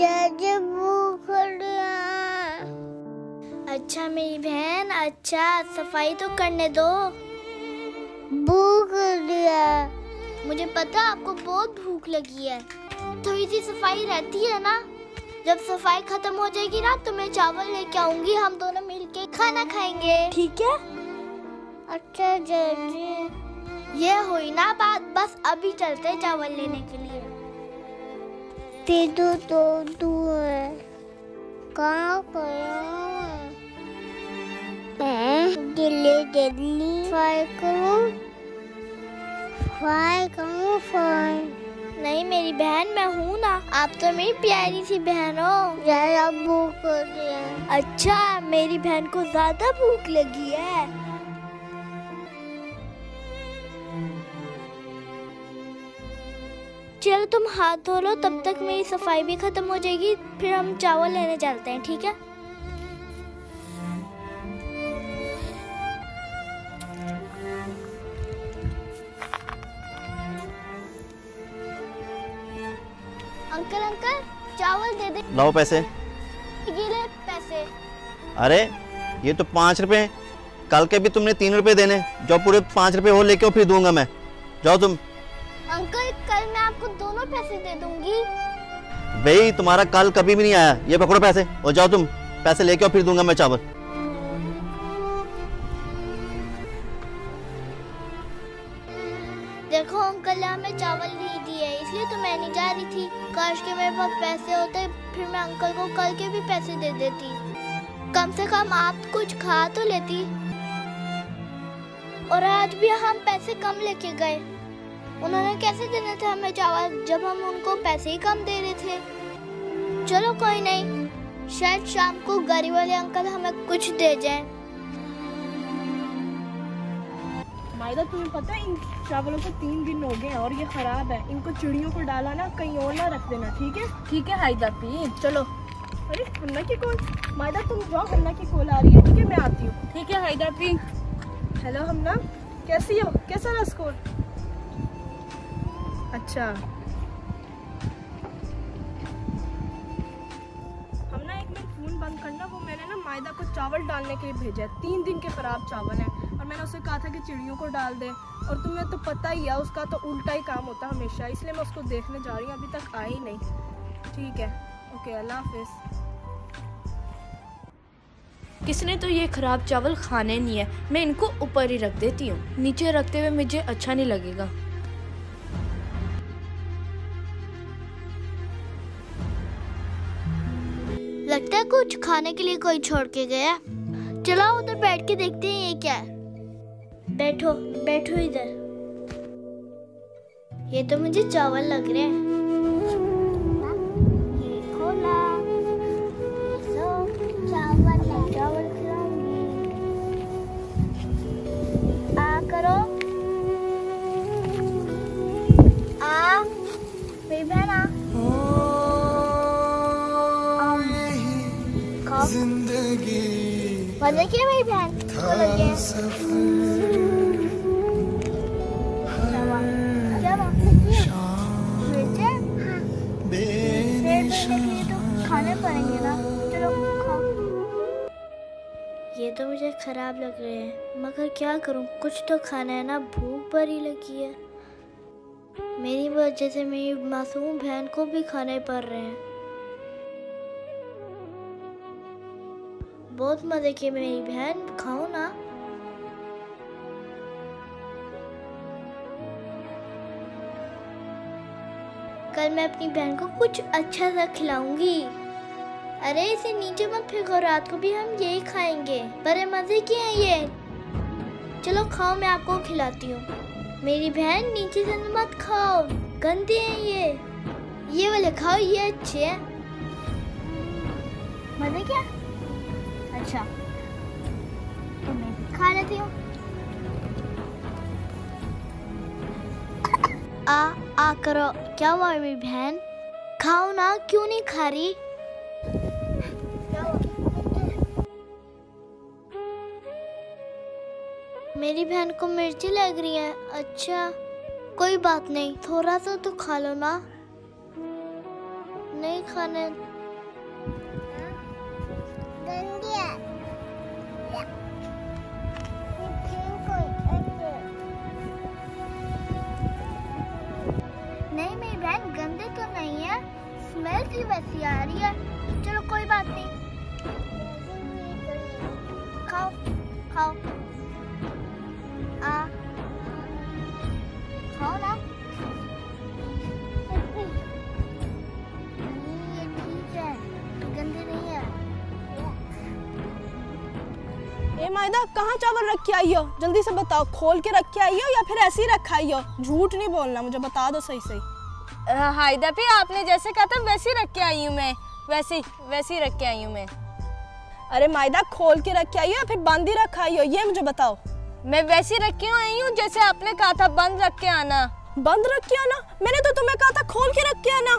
भूख अच्छा मेरी बहन अच्छा सफ़ाई तो करने दो। भूख मुझे पता आपको बहुत भूख लगी है। थोड़ी सी सफ़ाई रहती है ना? जब सफ़ाई खत्म हो जाएगी ना तो मैं चावल लेके आऊँगी हम दोनों मिलके खाना खाएँगे। ठीक है? अच्छा जैसे ये हुई ना बात बस अभी चलते हैं चावल लेने के लिए। तेदू तो तू है कहाँ गया मैं दिल्ली दिल्ली फ्राई करूँ? फ्राई करूँ फ्राई नहीं मेरी बहन मैं हूँ ना। आप तो मेरी प्यारी सी बहन। हो ज़्यादा भूख लगी है। अच्छा मेरी बहन को ज़्यादा भूख लगी है। चलो तुम हाथ धो लो तब तक मेरी सफ़ाई भी खत्म हो जाएगी। फिर हम चावल लेने चलते हैं ठीक है? अंकल अंकल चावल दे दे। लाओ पैसे। ये ले पैसे। अरे ये तो पाँच रुपए हैं। कल के भी तुमने तीन रुपए देने। जो पूरे पाँच रुपए हो लेके फिर दूँगा मैं। जाओ तुम। अंकल दोनों पैसे दे दूँगी? भाई तुम्हारा कल कभी भी नहीं आया। ये पकड़ो पैसे और जाओ तुम। पैसे लेके आओ फिर दूँगा मैं चावल। देखो अंकल हमें चावल नहीं दिए इसलिए तो मैं नहीं जा रही थी। काश के मेरे पास पैसे होते फिर मैं अंकल को कल के भी पैसे दे देती। कम से कम आप कुछ खा तो लेती। और आज भी हम पैसे कम लेके गए। उन्होंने कैसे देने थे हमें चावल जब हम उनको पैसे ही कम दे रहे थे? चलो कोई नहीं। शायद शाम को गरीब वाले अंकल हमें कुछ दे जाए। मायदा तुम्हें पता है इन चावलों को तीन दिन हो गए हैं और ये खराब है। इनको चिड़ियों को डाला ना कहीं और ना रख देना ठीक है? ठीक है हाइदा पी चलो। अरे हन्ना की कॉल मायदा तुम जाओ हन्ना की कॉल आ रही है ठीक है? मैं आती हूँ। ठीक है हाइदा पी हेलो हमना। कैसी हो? कैसा रहा स्कूल अच्छा। हम ना एक मिनट फ़ोन बंद करना, वो मैंने ना मायदा को चावल डालने के लिए भेजा है। तीन दिन के खराब चावल हैं। और मैंने उसे कहा था कि चिड़ियों को डाल दे। और तुम्हें तो पता ही है, उसका तो उल्टा ही काम होता है हमेशा। इसलिए मैं उसको देखने जा रही हूँ, अभी तक आई नहीं। ठीक है। ओके, अल्लाह हाफिज़। किसने तो ये खराब चावल खाने नहीं है? मैं इनको ऊपर ही रख देती हूँ। नीचे रखते हुए मुझे अच्छा नहीं लगेगा। लगता है कुछ खाने के लिए कोई छोड़ के गया। चला, उधर बैठ के देखते हैं ये क्या है। बैठो बैठो इधर। ये तो मुझे चावल लग रहे हैं। मेरी बहन हैं। तो खाने पड़ेंगे ना चलो ये तो मुझे खराब लग रहे हैं मगर क्या करूँ? कुछ तो खाना है ना भूख बड़ी लगी है। मेरी वजह से मेरी मासूम बहन को भी खाने पड़ रहे हैं। बहुत मज़े किए मेरी बहन, खाओ ना। कल मैं अपनी बहन को कुछ अच्छा सा खिलाऊँगी। अरे, इसे नीचे मत फेंको, रात को भी हम यही खाएँगे। बड़े मज़े के हैं ये। चलो, खाओ, मैं आपको खिलाती हूँ। मेरी बहन, नीचे से मत खाओ। गंदे हैं ये। ये वाले खाओ, ये अच्छे हैं। मज़े क्या अच्छा। तो मैं भी खा लेती हूँ। आ आ करो। क्या हुआ मेरी बहन? खाओ ना, क्यों नहीं खा रही? मेरी बहन को मिर्ची लग रही है। अच्छा कोई बात नहीं, थोड़ा सा तो खा लो ना। नहीं खाने मायदा कहाँ चावल रख के आई हो? जल्दी से बताओ खोल के रख के आई हो या फिर ऐसे ही रखा आई हो? झूठ नहीं बोलना मुझे बता दो सही सही हायदा भी आपने जैसे कहा था वैसे ही रख के आई हूँ मैं। वैसे वैसे ही रख के आई हूँ मैं। अरे मायदा खोल के रख के आई हो या फिर बंद ही रखा आई हो? ये मुझे बताओ। मैं वैसे ही रख के आई हूँ जैसे आपने कहा था बंद रख के आना। बंद रख के आना? मैंने तो तुम्हें कहा था खोल के रख के आना।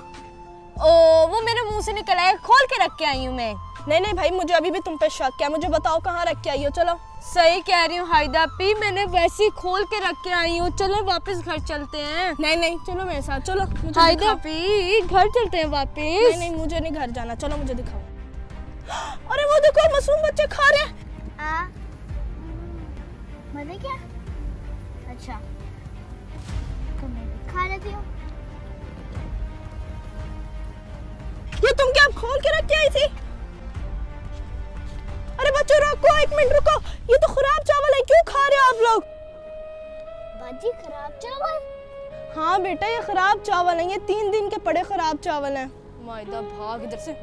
मुँह से निकल आया खोल के रख के आई हूँ मैं। नहीं नहीं भाई मुझे अभी भी तुम पे शक है। मुझे बताओ कहाँ रख के आई हो? चलो। सही कह रही हूँ हायदा पी मैंने वैसे ही खोल के रख के आई हूँ। चलो वापस घर चलते हैं। नहीं नहीं चलो मेरे साथ चलो। मुझे हायदा पी घर चलते हैं वापस। नहीं नहीं मुझे नहीं घर जाना। चलो मुझे दिखाओ। अरे वो देखो मासूम बच्चे खा रहे हैं। मज़े क्या? अच्छा। तो मैं भी खा लेती हूँ। ये तुम क्या खोल के रख के आई थी? अरे बच्चों रुको एक मिनट रुको। ये तो खराब चावल है क्यों खा रहे हो आप लोग? बाजी खराब चावल? हाँ बेटा ये खराब चावल है ये तीन दिन के पड़े खराब चावल हैं। मायदा भाग इधर से।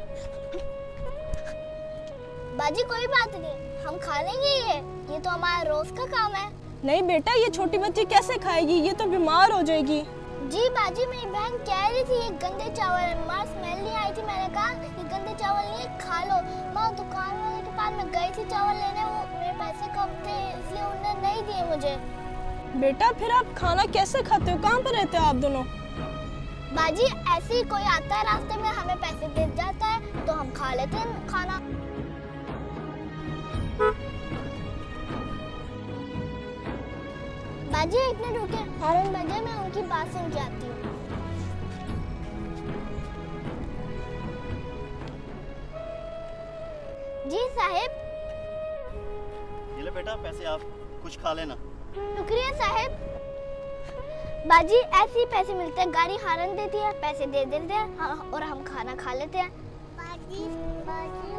बाजी कोई बात नहीं हम खा लेंगे ये। ये तो हमारा रोज का काम है। नहीं बेटा ये छोटी बच्ची कैसे खाएगी? ये तो बीमार हो जाएगी। जी बाजी मेरी बहन कह रही थी ये गंदे चावल है। माँ स्मेल नहीं आई थी। मैंने कहा ये गंदे चावल नहीं खा लो। माँ दुकान वाले के पास मैं गई थी चावल लेने वो मेरे पैसे कम थे इसलिए उन्होंने नहीं दिए मुझे। बेटा फिर आप खाना कैसे खाते हो? कहाँ पर रहते हो आप दोनों? बाजी ऐसे ही कोई आता है रास्ते में हमें पैसे दे जाता है तो हम खा लेते हैं खाना। बाजी एक मिनट रुके हॉर्न बजे मैं उनकी बात सुन के आती हूँ। जी साहिब। ये ले बेटा पैसे आप कुछ खा लेना। शुक्रिया साहिब। बाजी ऐसे ही पैसे मिलते हैं गाड़ी हारन देती है पैसे दे देते हैं हाँ, और हम खाना खा लेते हैं। बाजी बाजी।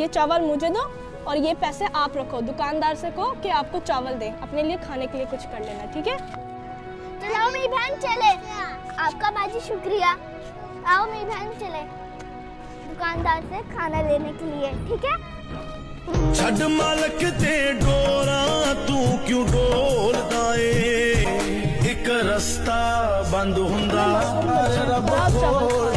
ये चावल मुझे दो और ये पैसे आप रखो दुकानदार से कहो कि आपको चावल दे। अपने लिए खाने के लिए कुछ कर लेना ठीक है? चलो मेरी बहन चले। आपका बाजी शुक्रिया। आओ मेरी बहन चले दुकानदार से खाना लेने के लिए ठीक है? छड़ मालक ते डोरा तू क्यों डोलदा एक रास्ता बंद हुंदा रब खोल।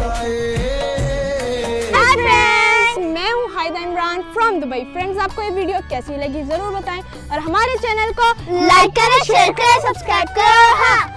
फ्रॉम दुबई फ्रेंड्स आपको ये वीडियो कैसी लगी? ज़रूर बताएँ। और हमारे चैनल को लाइक करें शेयर करें सब्सक्राइब करें। हाँ।